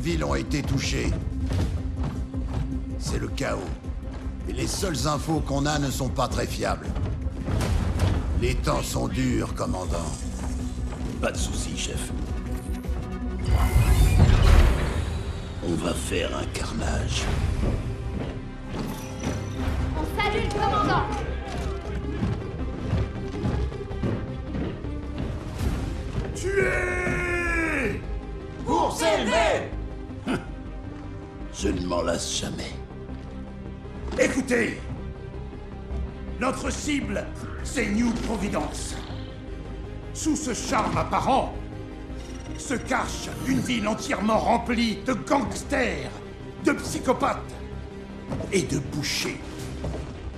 Villes ont été touchées. C'est le chaos. Et les seules infos qu'on a ne sont pas très fiables. Les temps sont durs, commandant. Pas de soucis, chef. On va faire un carnage. Jamais. Écoutez Notre cible, c'est New Providence. Sous ce charme apparent se cache une ville entièrement remplie de gangsters, de psychopathes et de bouchers.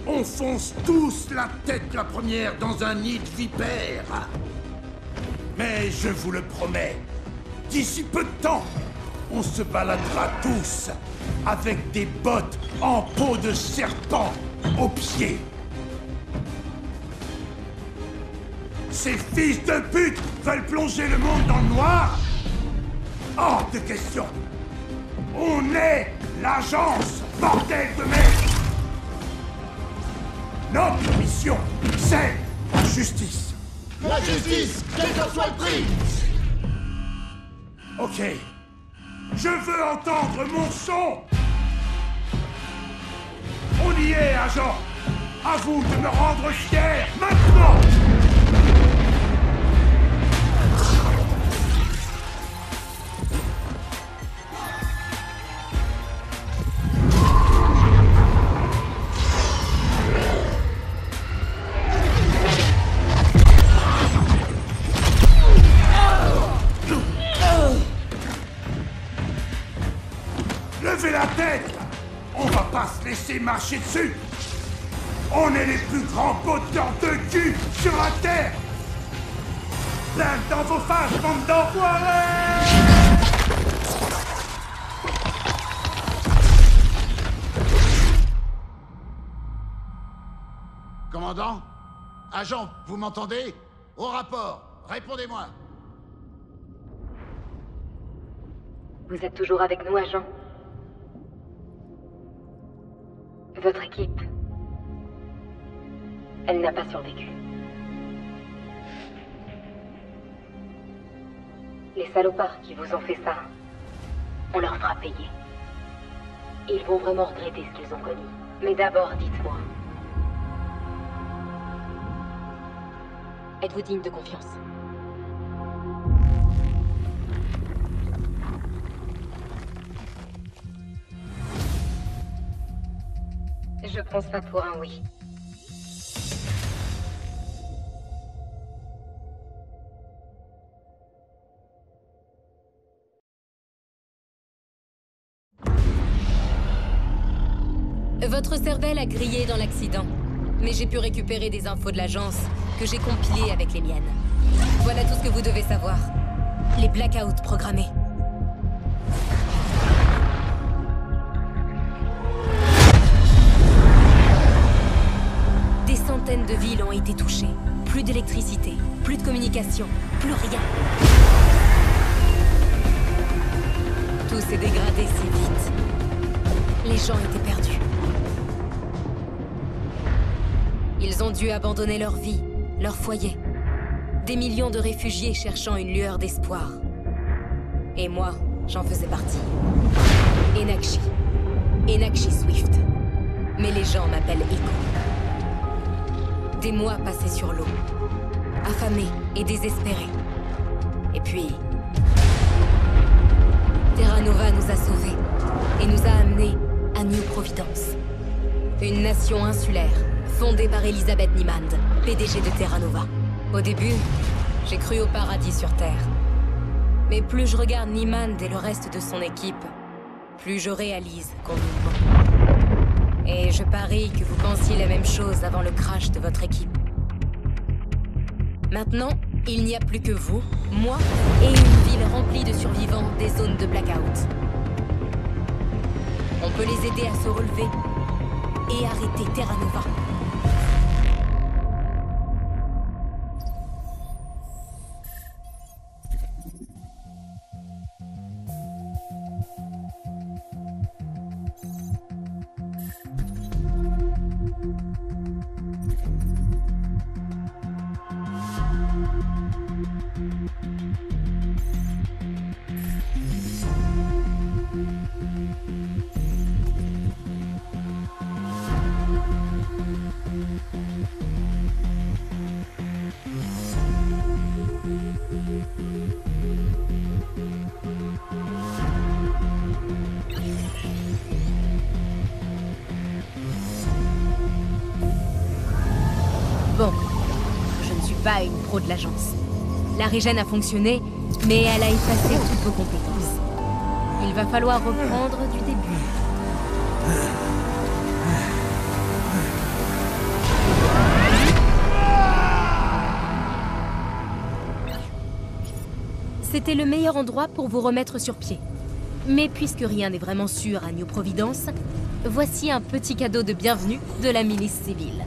On fonce tous la tête la première dans un nid de vipères. Mais je vous le promets, d'ici peu de temps, on se baladera tous avec des bottes en peau de serpent aux pieds. Ces fils de pute veulent plonger le monde dans le noir. Hors de question. On est l'agence, bordel de merde Notre mission, c'est la justice. La justice, quel que soit le prix. Ok. Je veux entendre mon son. On y est, agent. À vous de me rendre fier, maintenant laisser marcher dessus. On est les plus grands botteurs de cul sur la Terre. Plein dans vos faces, bande d'enfoirés. Commandant Agent, vous m'entendez? Au rapport, répondez-moi. Vous êtes toujours avec nous, agent? Votre équipe, elle n'a pas survécu. Les salopards qui vous ont fait ça, on leur fera payer. Ils vont vraiment regretter ce qu'ils ont connu. Mais d'abord, dites-moi. Êtes-vous digne de confiance? Je prends ça pour un oui. Votre cervelle a grillé dans l'accident. Mais j'ai pu récupérer des infos de l'agence que j'ai compilées avec les miennes. Voilà tout ce que vous devez savoir. Les blackouts programmés. De villes ont été touchées. Plus d'électricité, plus de communication, plus rien. Tout s'est dégradé si vite. Les gens étaient perdus. Ils ont dû abandonner leur vie, leur foyer. Des millions de réfugiés cherchant une lueur d'espoir. Et moi, j'en faisais partie. Enakshi. Enakshi Swift. Mais les gens m'appellent Echo. Des mois passés sur l'eau. Affamés et désespérés. Et puis... Terra Nova nous a sauvés et nous a amenés à New Providence. Une nation insulaire, fondée par Elisabeth Niemand, PDG de Terra Nova. Au début, j'ai cru au paradis sur Terre. Mais plus je regarde Niemand et le reste de son équipe, plus je réalise qu'on nous. Et je parie que vous pensiez la même chose avant le crash de votre équipe. Maintenant, il n'y a plus que vous, moi et une ville remplie de survivants des zones de blackout. On peut les aider à se relever et arrêter Terra Nova. La régène a fonctionné, mais elle a effacé toutes vos compétences. Il va falloir reprendre du début. C'était le meilleur endroit pour vous remettre sur pied. Mais puisque rien n'est vraiment sûr à New Providence, voici un petit cadeau de bienvenue de la milice civile.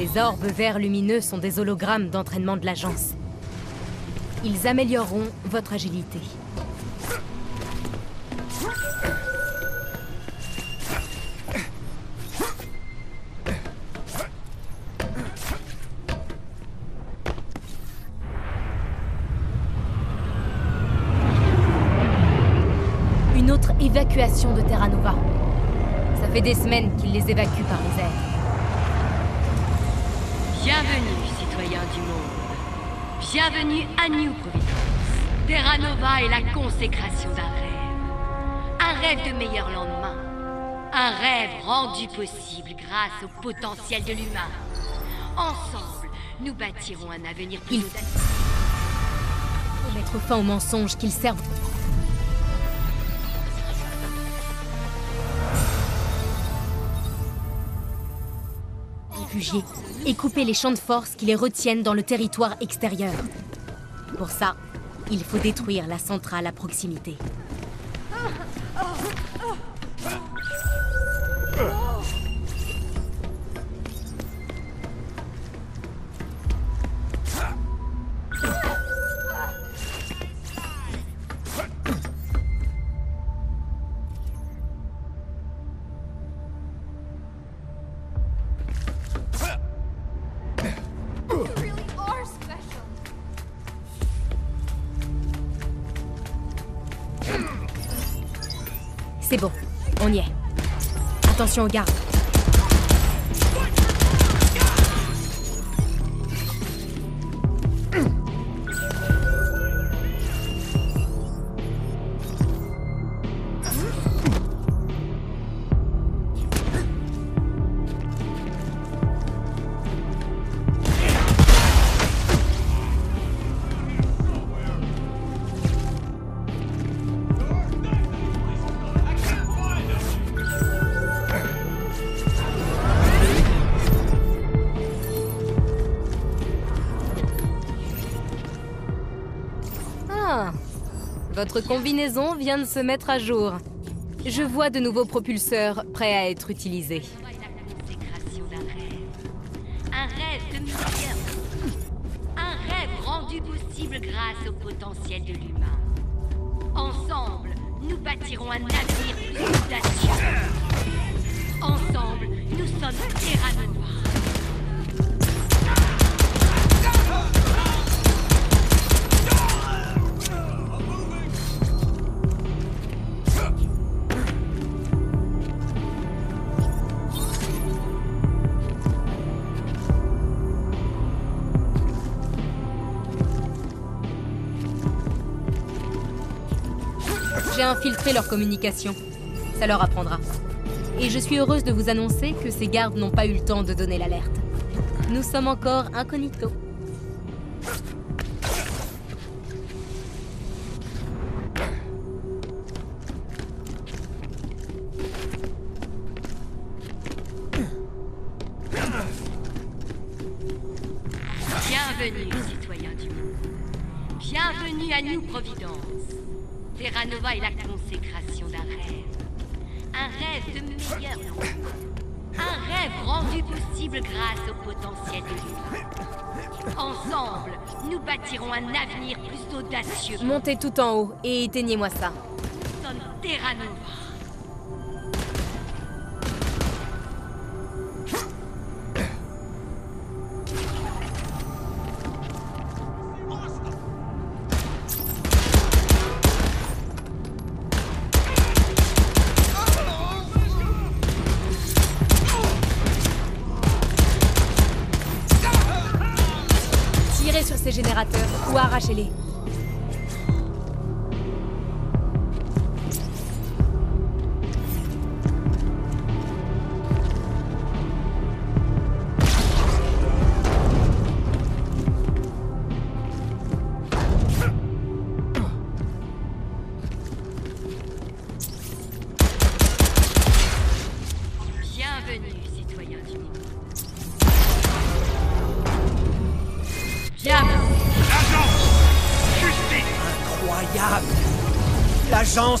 Ces orbes verts lumineux sont des hologrammes d'entraînement de l'agence. Ils amélioreront votre agilité. Une autre évacuation de Terra Nova. Ça fait des semaines qu'ils les évacuent par les airs. Bienvenue, citoyens du monde. Bienvenue à New Providence. Terra Nova est la consécration d'un rêve. Un rêve de meilleur lendemain. Un rêve rendu possible grâce au potentiel de l'humain. Ensemble, nous bâtirons un avenir plus Il faut mettre fin aux mensonges qu'ils servent. Réfugiés et couper les champs de force qui les retiennent dans le territoire extérieur. Pour ça, il faut détruire la centrale à proximité. Attention aux Votre combinaison vient de se mettre à jour. Je vois de nouveaux propulseurs prêts à être utilisés. Un rêve de meilleur. Un rêve rendu possible grâce au potentiel de l'humain. Ensemble, nous bâtirons un avenir plus audacieux. Ensemble, nous sommes Terra Infiltré leur communication. Ça leur apprendra. Et je suis heureuse de vous annoncer que ces gardes n'ont pas eu le temps de donner l'alerte. Nous sommes encore incognito. Bienvenue, citoyens du monde. Bienvenue à New Providence. Terra Nova est la consécration d'un rêve. Un rêve de meilleur. Un rêve rendu possible grâce au potentiel de l'humain. Ensemble, nous bâtirons un avenir plus audacieux. Nous Montez tout en haut et éteignez-moi ça. sommes Terra Nova. actually.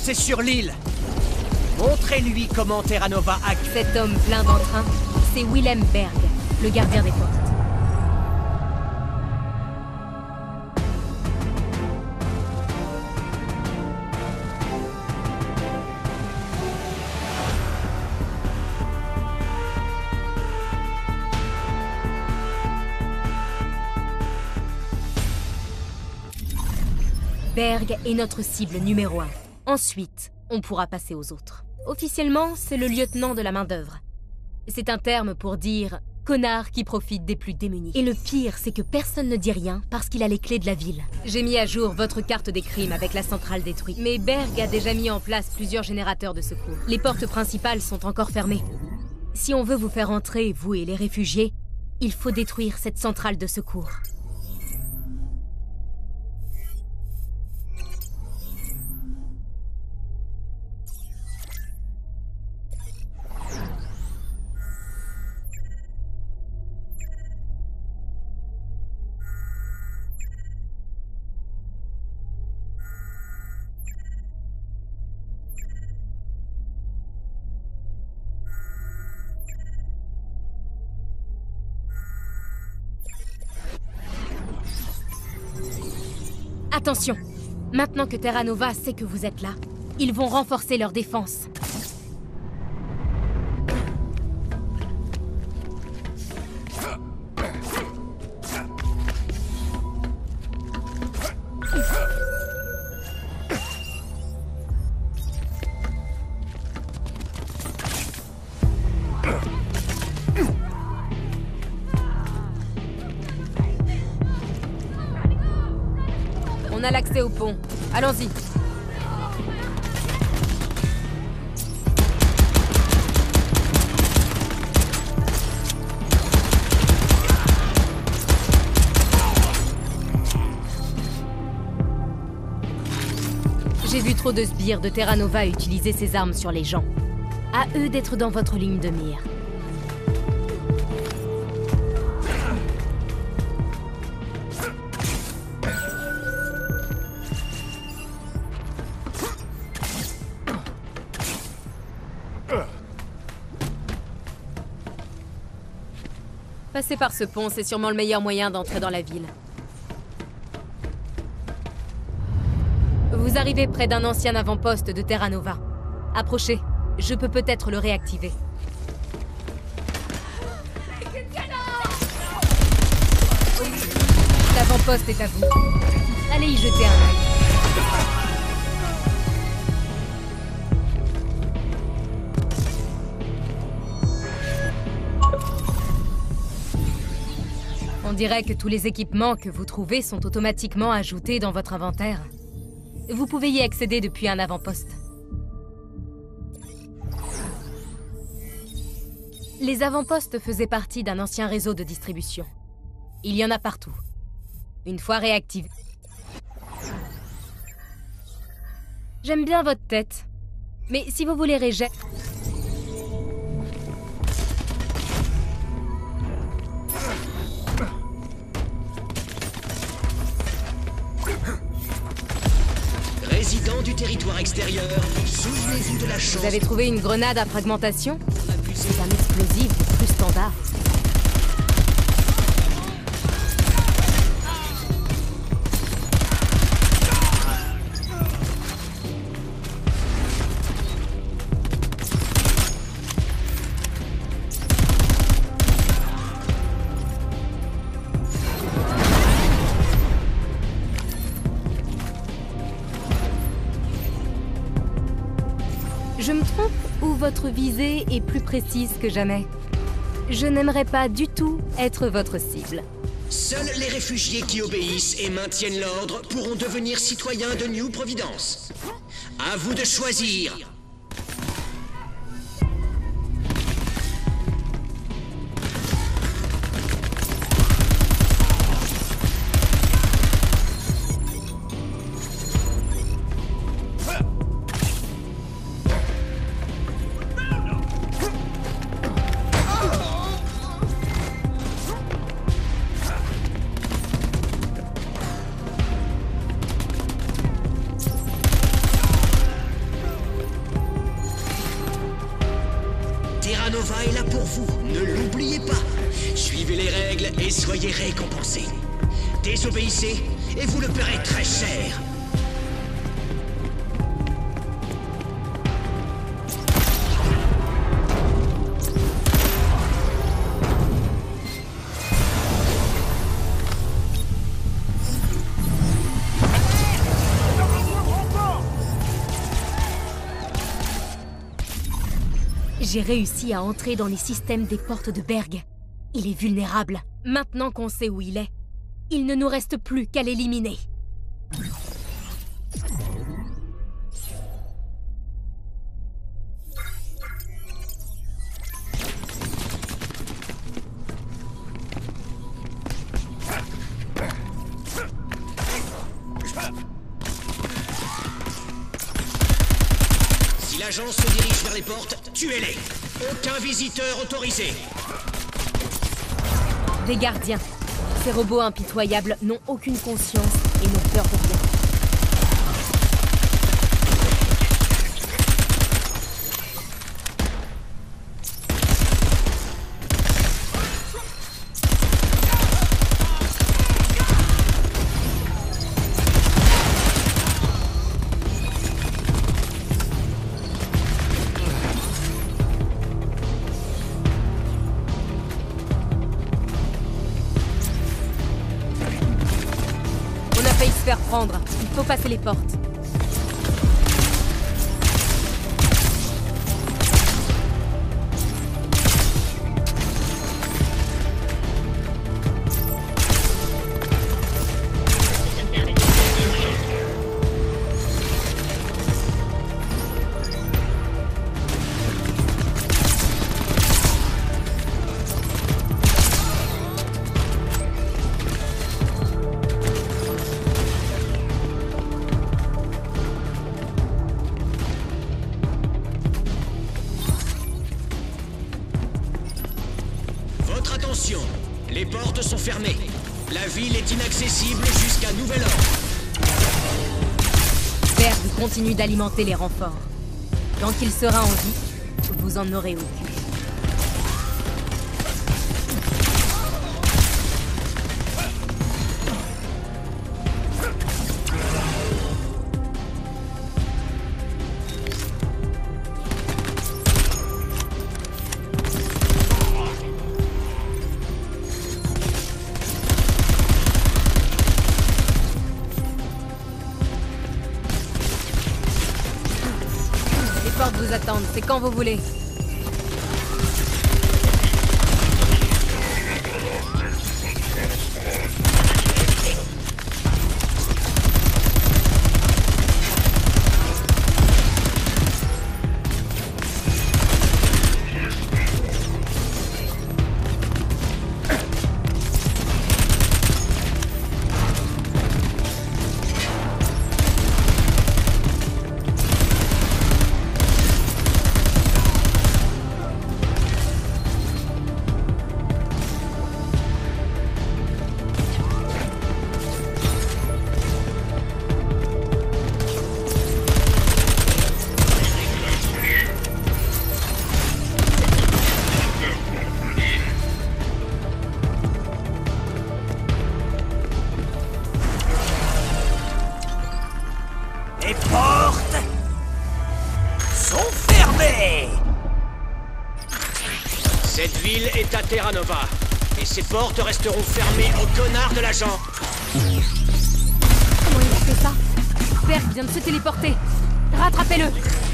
L'agence est sur l'île Montrez-lui comment Terra Nova a... Cet homme plein d'entrain, c'est Willem Berg, le gardien des portes. Berg est notre cible numéro un. Ensuite, on pourra passer aux autres. Officiellement, c'est le lieutenant de la main-d'œuvre. C'est un terme pour dire connard qui profite des plus démunis. Et le pire, c'est que personne ne dit rien parce qu'il a les clés de la ville. J'ai mis à jour votre carte des crimes avec la centrale détruite. Mais Berg a déjà mis en place plusieurs générateurs de secours. Les portes principales sont encore fermées. Si on veut vous faire entrer, vous et les réfugiés, il faut détruire cette centrale de secours. Attention Maintenant que Terra Nova sait que vous êtes là, ils vont renforcer leur défense. Allons-y. J'ai vu trop de sbires de Terra Nova utiliser ces armes sur les gens. À eux d'être dans votre ligne de mire. Passer par ce pont, c'est sûrement le meilleur moyen d'entrer dans la ville. Vous arrivez près d'un ancien avant-poste de Terra Nova. Approchez, je peux peut-être le réactiver. L'avant-poste est à vous. Allez y jeter un œil. Dirait que tous les équipements que vous trouvez sont automatiquement ajoutés dans votre inventaire. Vous pouvez y accéder depuis un avant-poste. Les avant-postes faisaient partie d'un ancien réseau de distribution. Il y en a partout. Une fois réactivés. J'aime bien votre tête. Mais si vous voulez réjet... territoire extérieur, souvenez-vous de la chance. Vous avez trouvé une grenade à fragmentation? C'est un explosif plus standard. Est plus précise que jamais Je n'aimerais pas du tout être votre cible. Seuls les réfugiés qui obéissent et maintiennent l'ordre pourront devenir citoyens de New Providence. À vous de choisir. J'ai réussi à entrer dans les systèmes des portes de Berg. Il est vulnérable. Maintenant qu'on sait où il est, il ne nous reste plus qu'à l'éliminer. Des gardiens. Ces robots impitoyables n'ont aucune conscience et n'ont peur de rien. Passer les portes. D'alimenter les renforts. Tant qu'il sera en vie, vous en aurez aucune. vous attendre, c'est quand vous voulez. Cette ville est à Terra Nova. Et ses portes resteront fermées aux connards de l'agent. Comment il a fait ça Berg vient de se téléporter. Rattrapez-le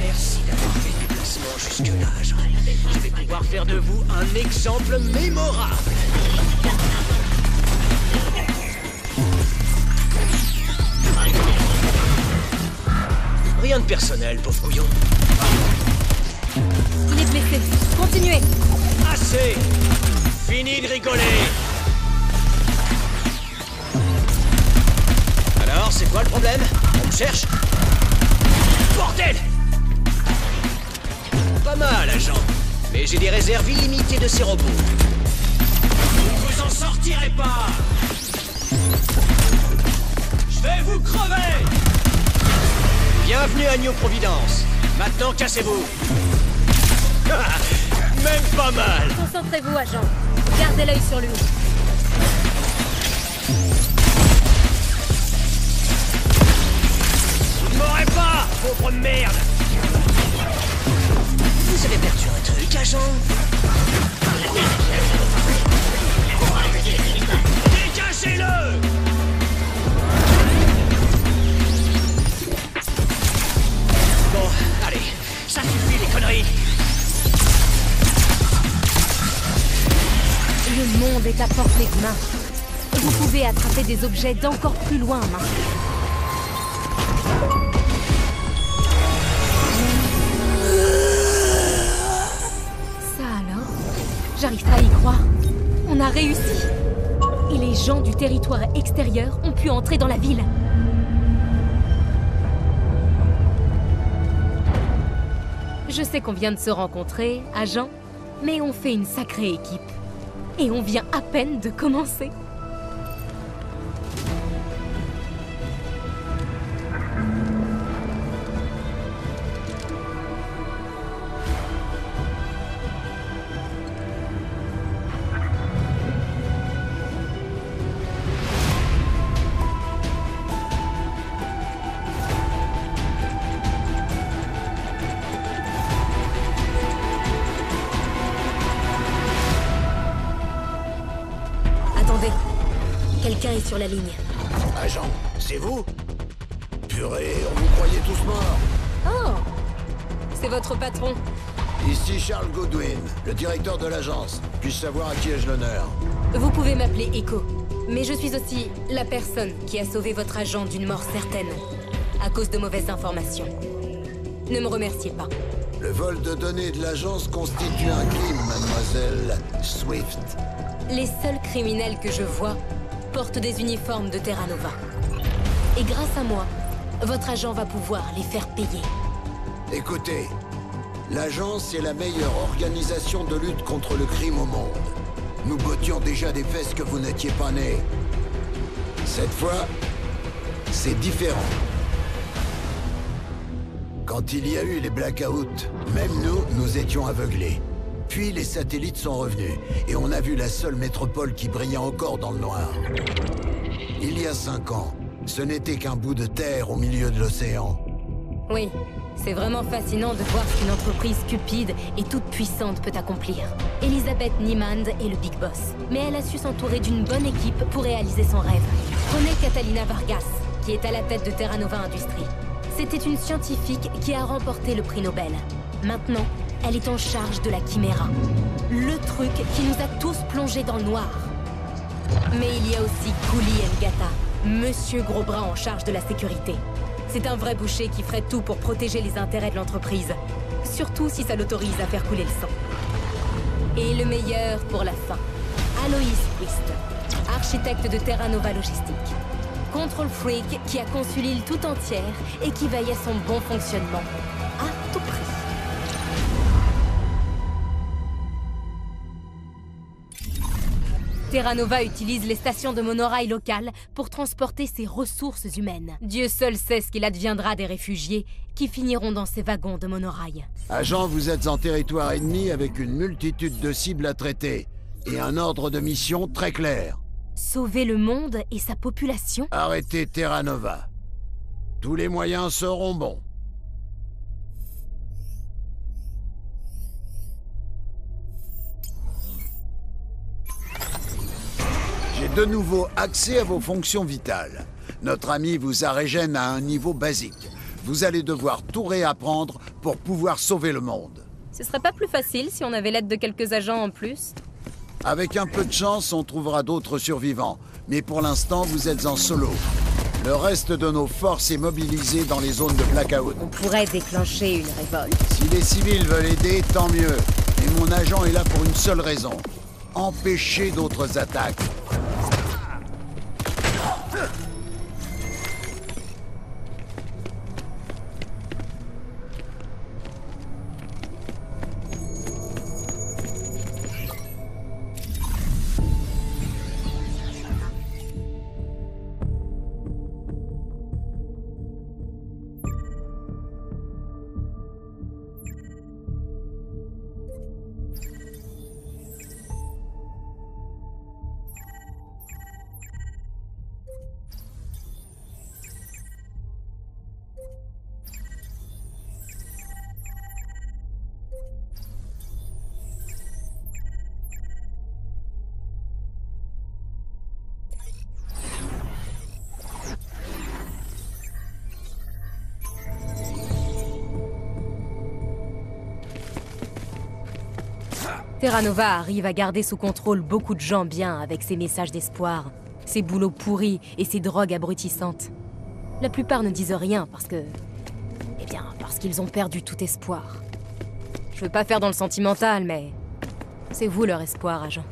Merci d'avoir fait le déplacement jusque-là, agent. Je vais pouvoir faire de vous un exemple mémorable. Rien de personnel, pauvre couillon. Il est blessé. Continuez Fini de rigoler. Alors, c'est quoi le problème? On me cherche? Bordel! Pas mal, agent. Mais j'ai des réserves illimitées de ces robots. Vous vous en sortirez pas. Je vais vous crever. Bienvenue à New Providence. Maintenant, cassez-vous Même pas mal Concentrez-vous, agent. Gardez l'œil sur lui. Vous ne m'aurez pas, pauvre merde Vous avez perdu un truc, agent? Monde est à portée de main. Vous pouvez attraper des objets d'encore plus loin maintenant. Ça alors? J'arrive pas à y croire. On a réussi. Et les gens du territoire extérieur ont pu entrer dans la ville. Je sais qu'on vient de se rencontrer, agent, mais on fait une sacrée équipe. Et on vient à peine de commencer. Sur la ligne. Agent, c'est vous Purée, on vous croyait tous morts. Oh C'est votre patron. Ici Charles Goodwin, le directeur de l'agence. Puis-je savoir à qui ai-je l'honneur Vous pouvez m'appeler Echo. Mais je suis aussi la personne qui a sauvé votre agent d'une mort certaine. À cause de mauvaises informations. Ne me remerciez pas. Le vol de données de l'agence constitue un crime, mademoiselle Swift. Les seuls criminels que je vois des uniformes de Terra Nova. Et grâce à moi, votre agent va pouvoir les faire payer. Écoutez, l'agence est la meilleure organisation de lutte contre le crime au monde. Nous bottions déjà des fesses que vous n'étiez pas nés. Cette fois, c'est différent. Quand il y a eu les blackouts, même nous, nous étions aveuglés. Puis les satellites sont revenus, et on a vu la seule métropole qui brillait encore dans le noir. Il y a cinq ans, ce n'était qu'un bout de terre au milieu de l'océan. Oui, c'est vraiment fascinant de voir ce qu'une entreprise cupide et toute puissante peut accomplir. Elisabeth Niemand est le big boss, mais elle a su s'entourer d'une bonne équipe pour réaliser son rêve. Prenez Catalina Vargas, qui est à la tête de Terra Nova Industries. C'était une scientifique qui a remporté le prix Nobel. Maintenant, elle est en charge de la Chimera. Le truc qui nous a tous plongés dans le noir. Mais il y a aussi Kuli Ngata, Monsieur Grosbras en charge de la sécurité. C'est un vrai boucher qui ferait tout pour protéger les intérêts de l'entreprise. Surtout si ça l'autorise à faire couler le sang. Et le meilleur pour la fin. Aloïs Twist, architecte de Terra Nova Logistique. Control Freak qui a conçu l'île tout entière et qui veille à son bon fonctionnement. À tout prix. Terra Nova utilise les stations de monorail locales pour transporter ses ressources humaines. Dieu seul sait ce qu'il adviendra des réfugiés qui finiront dans ces wagons de monorail. Agent, vous êtes en territoire ennemi avec une multitude de cibles à traiter. Et un ordre de mission très clair. Sauver le monde et sa population Arrêtez Terra Nova. Tous les moyens seront bons. De nouveau accès à vos fonctions vitales. Notre ami vous a régène à un niveau basique. Vous allez devoir tout réapprendre pour pouvoir sauver le monde. Ce serait pas plus facile si on avait l'aide de quelques agents en plus Avec un peu de chance, on trouvera d'autres survivants. Mais pour l'instant, vous êtes en solo. Le reste de nos forces est mobilisé dans les zones de blackout. On pourrait déclencher une révolte. Si les civils veulent aider, tant mieux. Mais mon agent est là pour une seule raison. Empêcher d'autres attaques. Terra Nova arrive à garder sous contrôle beaucoup de gens bien avec ses messages d'espoir, ses boulots pourris et ses drogues abrutissantes. La plupart ne disent rien parce que... Eh bien, parce qu'ils ont perdu tout espoir. Je veux pas faire dans le sentimental, mais... C'est vous leur espoir, agent.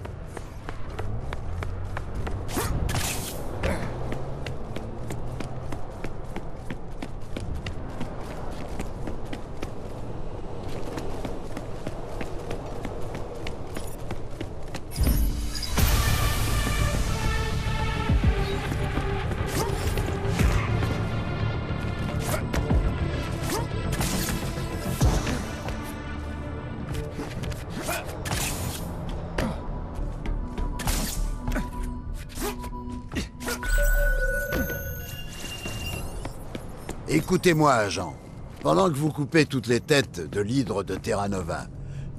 Écoutez-moi, agent. Pendant que vous coupez toutes les têtes de l'hydre de Terra Nova,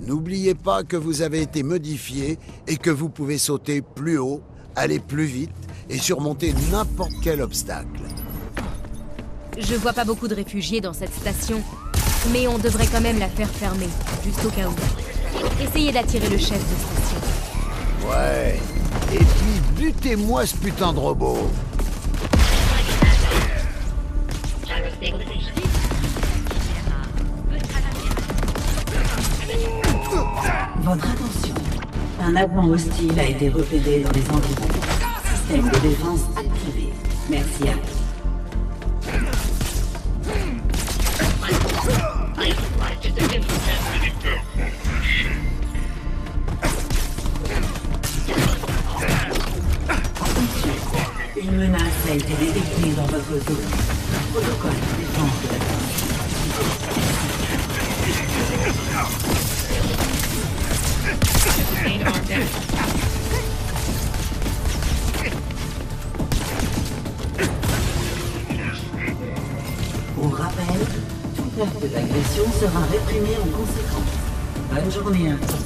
n'oubliez pas que vous avez été modifié et que vous pouvez sauter plus haut, aller plus vite et surmonter n'importe quel obstacle. Je vois pas beaucoup de réfugiés dans cette station, mais on devrait quand même la faire fermer, juste au cas où. Essayez d'attirer le chef de station. Ouais. Et puis butez-moi ce putain de robot. Votre attention. Un avion hostile a été repéré dans les environs. Système de défense activé. Merci à vous. Une menace a été détectée dans votre zone. Protocole sera réprimé en conséquence. Bonne journée tous.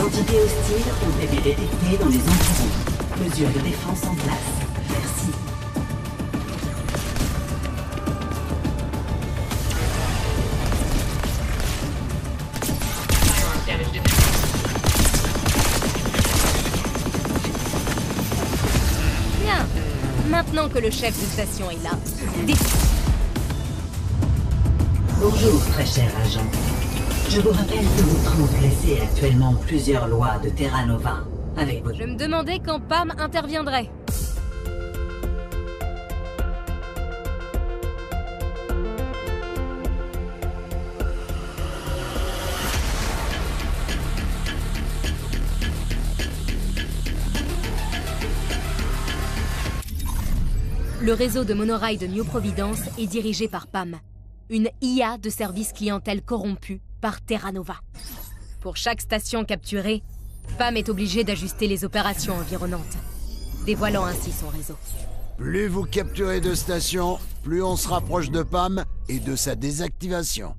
entités hostiles ont été détectées dans les environs. Mesures de défense en place. Le chef de station est là. Bonjour, très cher agent. Je vous rappelle que vous transgressez actuellement plusieurs lois de Terra Nova. Avec votre... Je me demandais quand Pam interviendrait. Le réseau de monorail de New Providence est dirigé par Pam, une IA de service clientèle corrompue par Terra Nova. Pour chaque station capturée, Pam est obligée d'ajuster les opérations environnantes, dévoilant ainsi son réseau. Plus vous capturez de stations, plus on se rapproche de Pam et de sa désactivation.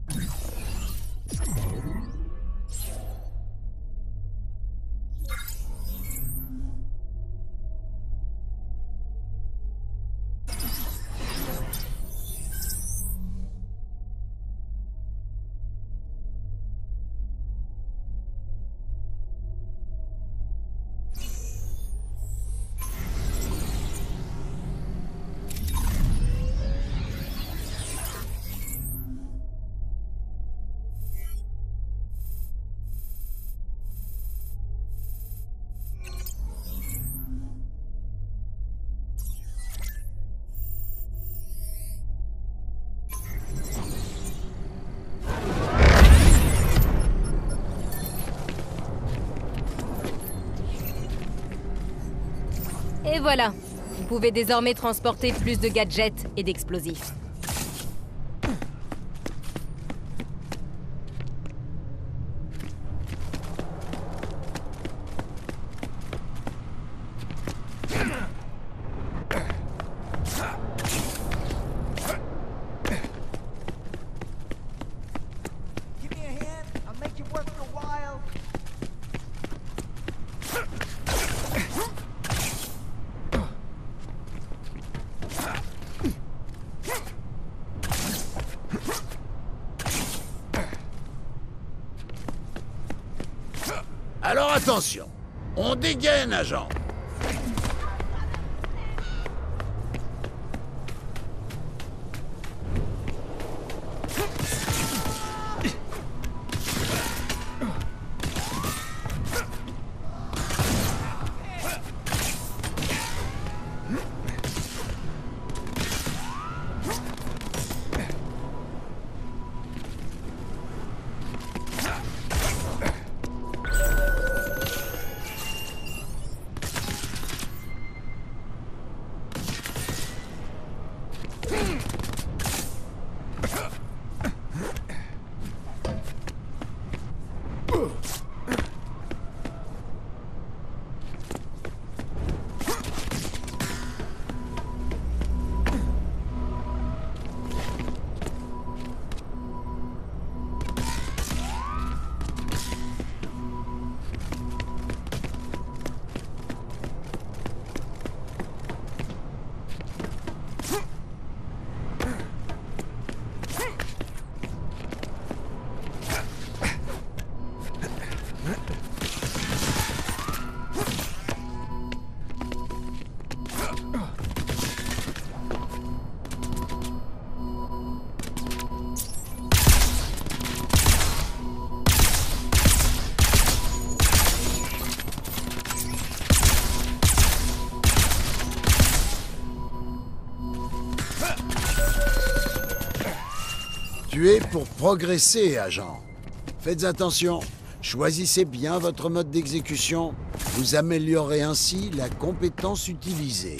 Voilà, vous pouvez désormais transporter plus de gadgets et d'explosifs. Alors attention, on dégaine, agent. Pour progresser, agent. Faites attention, choisissez bien votre mode d'exécution. Vous améliorez ainsi la compétence utilisée.